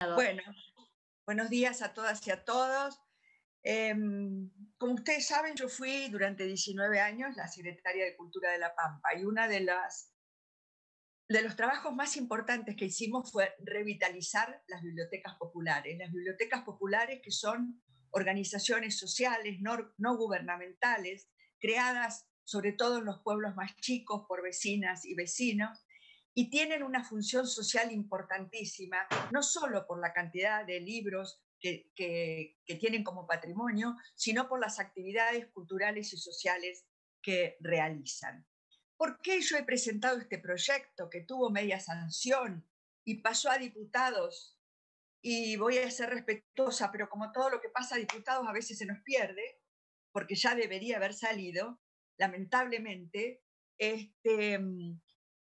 Bueno, buenos días a todas y a todos. Em, como ustedes saben, yo fui durante 19 años la secretaria de Cultura de La Pampa y una de las de los trabajos más importantes que hicimos fue revitalizar las bibliotecas populares. Las bibliotecas populares que son organizaciones sociales no, no gubernamentales, creadas sobre todo en los pueblos más chicos por vecinas y vecinos, y tienen una función social importantísima, no solo por la cantidad de libros que, que, tienen como patrimonio, sino por las actividades culturales y sociales que realizan. ¿Por qué yo he presentado este proyecto que tuvo media sanción y pasó a diputados? Y voy a ser respetuosa, pero como todo lo que pasa a diputados a veces se nos pierde, porque ya debería haber salido, lamentablemente, este,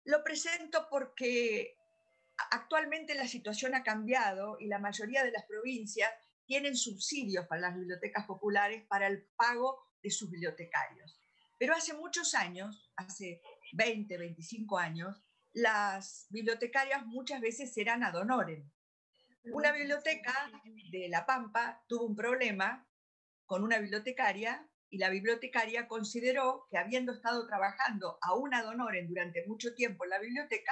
lo presento porque actualmente la situación ha cambiado y la mayoría de las provincias tienen subsidios para las bibliotecas populares para el pago de sus bibliotecarios. Pero hace muchos años, hace 20, 25 años, las bibliotecarias muchas veces eran ad honorem. Una biblioteca de La Pampa tuvo un problema con una bibliotecaria y la bibliotecaria consideró que habiendo estado trabajando a una donoren durante mucho tiempo en la biblioteca,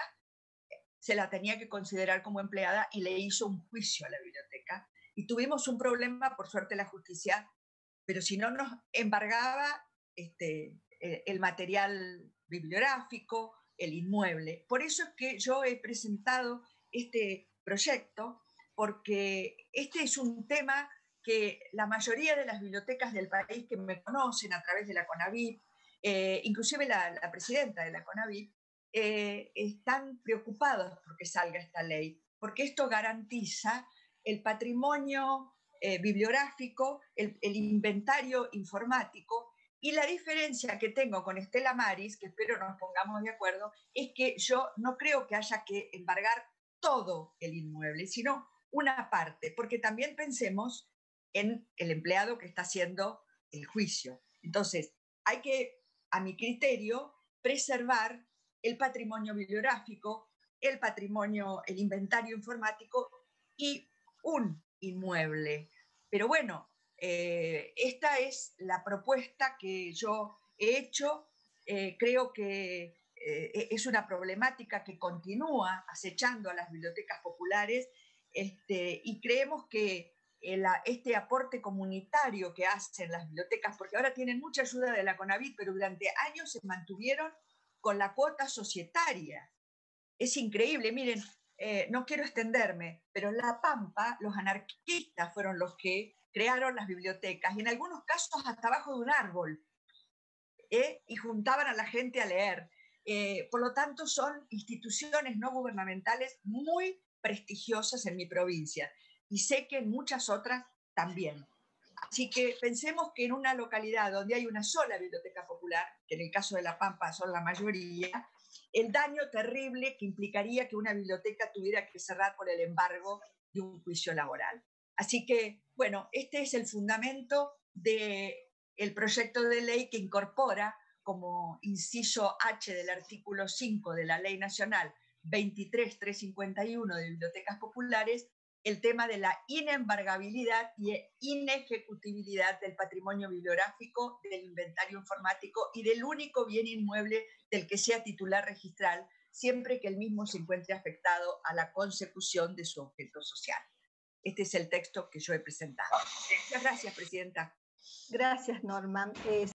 se la tenía que considerar como empleada y le hizo un juicio a la biblioteca. Y tuvimos un problema, por suerte la justicia, pero si no nos embargaba este, e, el material bibliográfico, el inmueble. Por eso es que yo he presentado este proyecto, porque este es un tema que la mayoría de las bibliotecas del país que me conocen a través de la CONAVIP, eh, inclusive la, presidenta de la CONAVIP, eh, están preocupados porque salga esta ley, porque esto garantiza el patrimonio eh, bibliográfico, el, el, inventario informático, y la diferencia que tengo con Estela Maris, que espero nos pongamos de acuerdo, es que yo no creo que haya que embargar todo el inmueble, sino una parte, porque también pensemos en el empleado que está haciendo el juicio. Entonces, hay que, a mi criterio, preservar el patrimonio bibliográfico, el patrimonio, el inventario informático y un inmueble. Pero bueno, eh, esta es la propuesta que yo he hecho. Eh, creo que eh, es una problemática que continúa acechando a las bibliotecas populares este, y creemos que este aporte comunitario que hacen las bibliotecas, porque ahora tienen mucha ayuda de la CONAVIT, pero durante años se mantuvieron con la cuota societaria. Es increíble, miren, eh, no quiero extenderme, pero en La Pampa los anarquistas fueron los que crearon las bibliotecas y en algunos casos hasta abajo de un árbol ¿eh? y juntaban a la gente a leer. Eh, por lo tanto, son instituciones no gubernamentales muy prestigiosas en mi provincia y sé que en muchas otras también. Así que pensemos que en una localidad donde hay una sola biblioteca popular, que en el caso de La Pampa son la mayoría, el daño terrible que implicaría que una biblioteca tuviera que cerrar por el embargo de un juicio laboral. Así que, bueno, este es el fundamento del el proyecto de ley que incorpora como inciso H del artículo 5 de la Ley Nacional 23351 de Bibliotecas Populares el tema de la inembargabilidad y inejecutibilidad del patrimonio bibliográfico, del inventario informático y del único bien inmueble del que sea titular registral, siempre que el mismo se encuentre afectado a la consecución de su objeto social. Este es el texto que yo he presentado. Muchas gracias, Presidenta. Gracias, Norma.